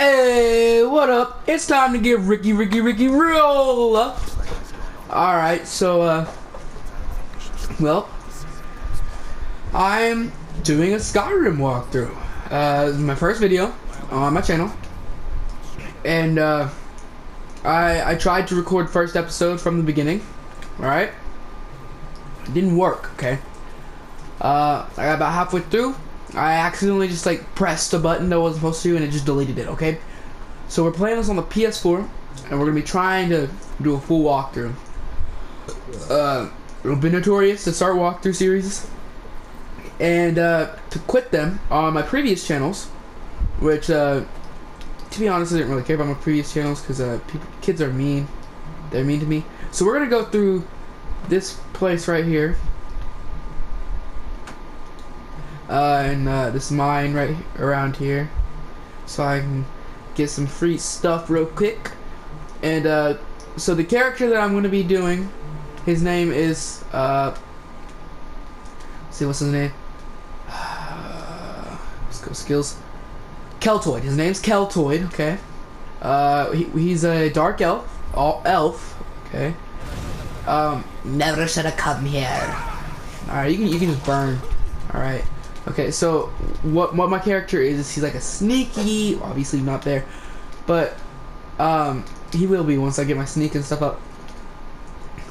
Hey, what up? It's time to get Ricky, Ricky, Ricky roll up. Alright, so, uh, well, I'm doing a Skyrim walkthrough. Uh, my first video on my channel. And, uh, I, I tried to record first episode from the beginning. Alright? It didn't work, okay? Uh, I got about halfway through. I accidentally just like pressed a button that wasn't supposed to and it just deleted it, okay? So we're playing this on the PS4 and we're gonna be trying to do a full walkthrough. Uh, it'll be notorious to start walkthrough series and uh, to quit them on my previous channels, which uh, to be honest, I didn't really care about my previous channels because uh, kids are mean. They're mean to me. So we're gonna go through this place right here uh, and uh, this mine right around here. So I can get some free stuff real quick. And uh, so the character that I'm going to be doing his name is uh, see what's his name? Let's go skills. Keltoid. His name's Keltoid okay? Uh, he, he's a dark elf all elf okay? Um, never should have come here. Alright you can, you can just burn. Alright Okay, so what what my character is is he's like a sneaky, obviously not there, but um he will be once I get my sneak and stuff up.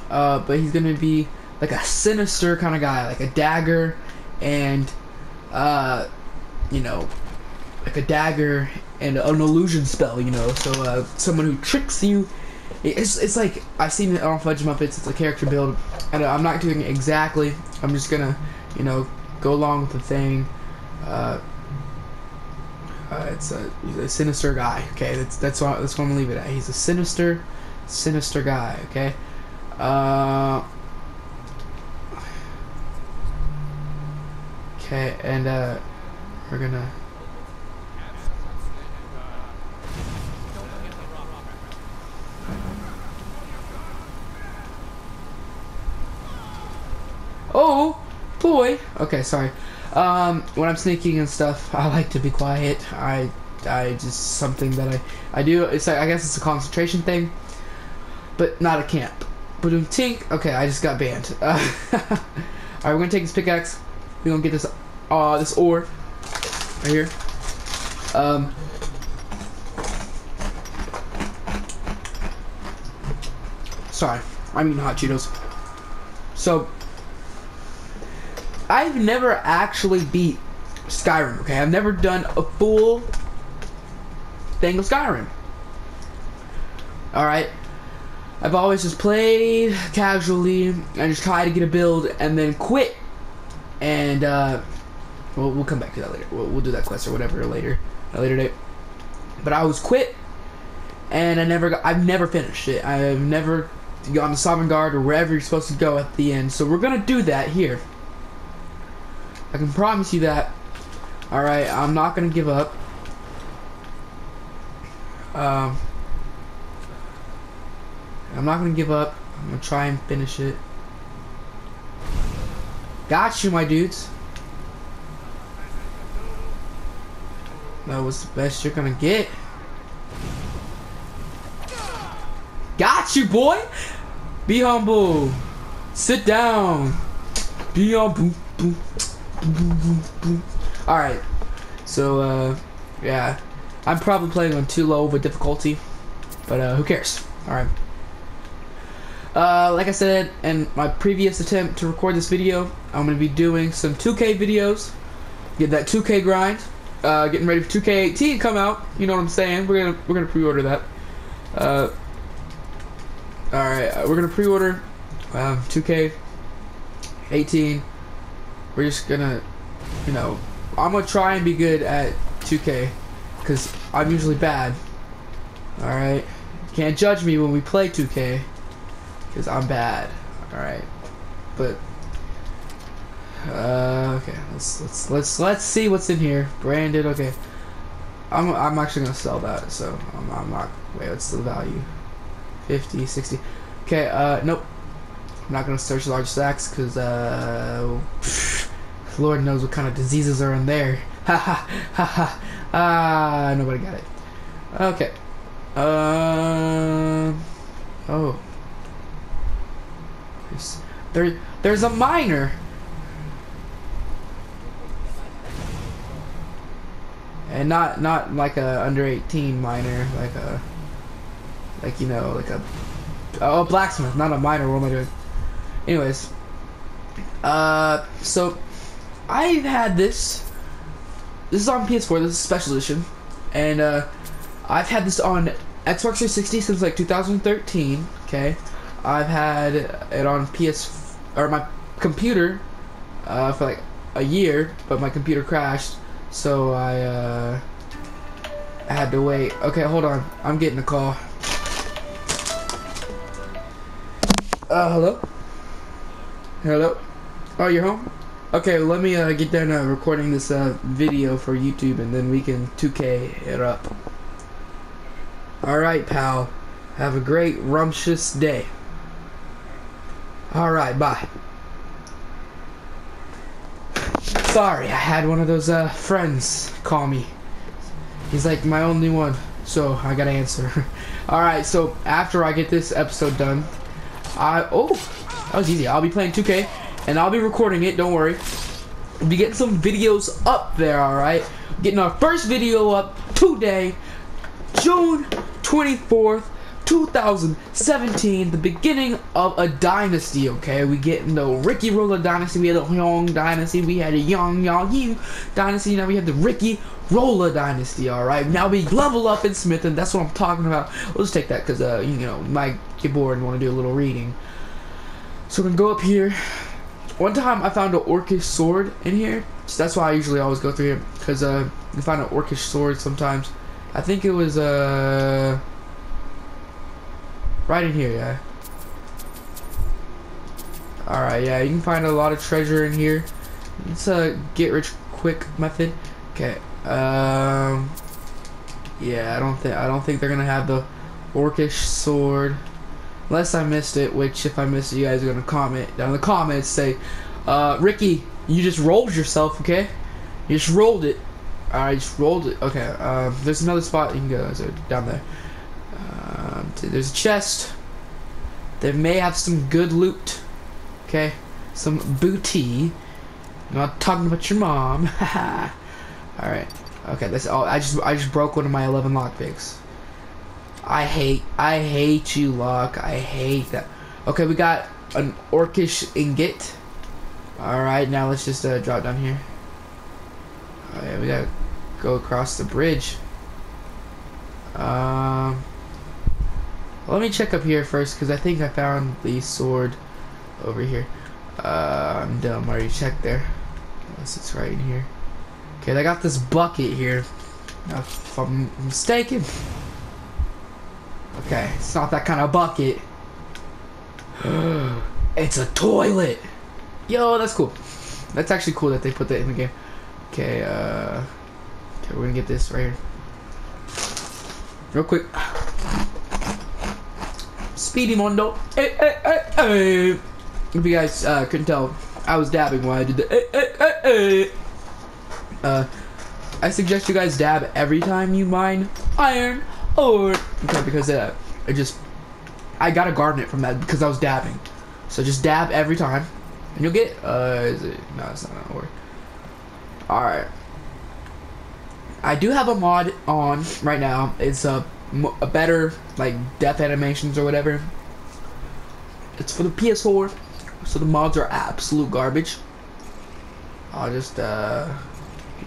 Uh, but he's gonna be like a sinister kind of guy, like a dagger, and uh, you know, like a dagger and an illusion spell, you know. So uh, someone who tricks you. It's it's like I've seen it on Fudgemuppet's. It's a character build, and I'm not doing it exactly. I'm just gonna, you know, go along with the thing. Uh, uh, it's a, a, sinister guy. Okay, that's that's what that's what I'm gonna leave it at. He's a sinister, sinister guy. Okay. Uh, okay, and uh, we're gonna. Oh boy. Okay, sorry. Um, when I'm sneaking and stuff, I like to be quiet. I, I just something that I, I do. It's like I guess it's a concentration thing, but not a camp. But in Tink, okay, I just got banned. Uh, all right, we're gonna take this pickaxe. We're gonna get this, uh, this ore right here. Um. Sorry, I mean hot Cheetos. So I've never actually beat Skyrim, okay? I've never done a full thing of Skyrim. Alright? I've always just played casually and just try to get a build and then quit. And, uh, we'll, we'll come back to that later. We'll, we'll do that quest or whatever later, a later date. But I was quit and I never got, I've never finished it. I've never gone to Sovngarde or wherever you're supposed to go at the end. So we're gonna do that here. I can promise you that. Alright, I'm not gonna give up. Um, I'm not gonna give up. I'm gonna try and finish it. Got you, my dudes. That was the best you're gonna get. Got you, boy! Be humble. Sit down. Be humble. Alright. So, uh, yeah. I'm probably playing on too low of a difficulty. But, uh, who cares? Alright. Uh, like I said in my previous attempt to record this video, I'm going to be doing some 2K videos. Get that 2K grind. Uh, getting ready for 2K18 to come out. You know what I'm saying? We're gonna we're gonna pre-order that. Uh, all right, we're gonna pre-order um, 2K18 we're just gonna, you know, I'm gonna try and be good at 2K, cause I'm usually bad. All right, can't judge me when we play 2K, cause I'm bad. All right, but uh, okay, let's let's let's let's see what's in here. Branded, okay. I'm I'm actually gonna sell that, so I'm I'm not. Wait, what's the value? 50, 60. Okay, uh, nope. I'm not gonna search large stacks because uh, Lord knows what kind of diseases are in there. Ha ha ha ha. Ah, nobody got it. Okay. Um. oh. There's, there, there's a miner. And not not like a under 18 miner, like a like you know like a oh, blacksmith, not a miner. What am I doing? Anyways, uh, so I've had this. This is on PS4. This is special edition, and uh, I've had this on Xbox 360 since like 2013. Okay, I've had it on PS or my computer uh, for like a year, but my computer crashed, so I uh, had to wait. Okay, hold on. I'm getting a call. Uh, hello. Hello. Oh, you're home. Okay, let me uh, get done uh, recording this uh, video for YouTube, and then we can 2K it up. Alright, pal. Have a great rumptious day. Alright, bye. Sorry, I had one of those uh, friends call me. He's like my only one, so I gotta answer. Alright, so after I get this episode done, I. Oh! That was easy. I'll be playing 2K, and I'll be recording it, don't worry. We'll be getting some videos up there, alright? Getting our first video up today, June 24th, 2017, the beginning of a dynasty, okay? We get the Ricky Roller dynasty, we had the Young dynasty, we had a Young Young You dynasty, now we have the Ricky Roller dynasty, alright? Now we level up in Smith, and that's what I'm talking about. We'll just take that because, uh, you know, might get bored and want to do a little reading. So we're gonna go up here. One time I found an orcish sword in here. So that's why I usually always go through here. Because uh, you find an orcish sword sometimes. I think it was uh, right in here, yeah. Alright, yeah, you can find a lot of treasure in here. It's a get rich quick method. Okay. Um Yeah, I don't think I don't think they're gonna have the orcish sword. Unless I missed it, which if I missed it, you guys are gonna comment down in the comments say, uh, Ricky, you just rolled yourself, okay? You just rolled it. I just rolled it. Okay, um, there's another spot you can go so down there. Um, there's a chest. They may have some good loot. Okay, some booty. Not talking about your mom. All right. Okay, that's all. I just I just broke one of my 11 lockpicks. I hate, I hate you, Luck. I hate that. Okay, we got an orcish ingot. Alright, now let's just uh, drop down here. Oh yeah, we gotta go across the bridge. Um, let me check up here first, because I think I found the sword over here. Uh, I'm dumb, I already checked there. Unless it's right in here. Okay, I got this bucket here. If I'm mistaken. Okay, it's not that kind of bucket. it's a toilet. Yo, that's cool. That's actually cool that they put that in the game. Okay, uh, okay, we're gonna get this right here. Real quick. Speedy Mondo. Hey, hey, hey, hey. If you guys uh, couldn't tell, I was dabbing while I did the. Hey, hey, hey, hey. Uh, I suggest you guys dab every time you mine iron or okay, because uh, I just I got a garnet from that because I was dabbing. So just dab every time, and you'll get. Uh, is it? No, it's not gonna work. All right. I do have a mod on right now. It's a, a better like death animations or whatever. It's for the PS4, so the mods are absolute garbage. I'll just uh,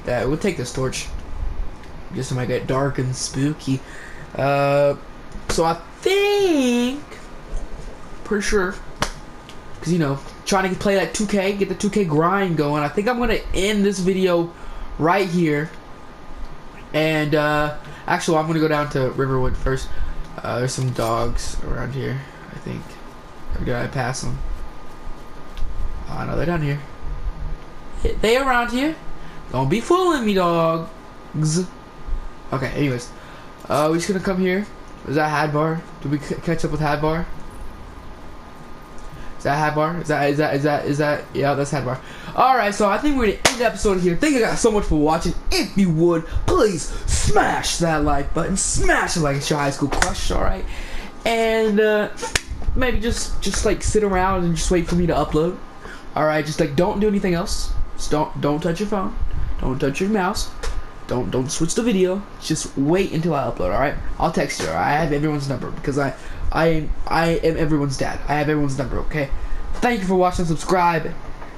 that we'll take this torch. Just make it dark and spooky. Uh, so I think, pretty sure, because you know, trying to play that 2K, get the 2K grind going. I think I'm gonna end this video right here. And uh, actually, I'm gonna go down to Riverwood first. Uh, there's some dogs around here, I think. Or did I pass them? Oh no, they're down here. They around here. Don't be fooling me, dogs. Okay, anyways. Uh, we're just gonna come here. Is that Hadvar? Did we catch up with Hadvar? Is that Hadvar? Is that is that is that is that yeah that's Hadvar. Alright, so I think we're gonna end the episode here. Thank you guys so much for watching. If you would, please smash that like button, smash it like it's your high school crush, alright? And uh, maybe just just like sit around and just wait for me to upload. Alright, just like don't do anything else. Just don't don't touch your phone. Don't touch your mouse. Don't don't switch the video. Just wait until I upload, alright? I'll text you, I have everyone's number because I I I am everyone's dad. I have everyone's number, okay? Thank you for watching, subscribe,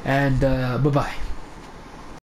and uh, bye bye.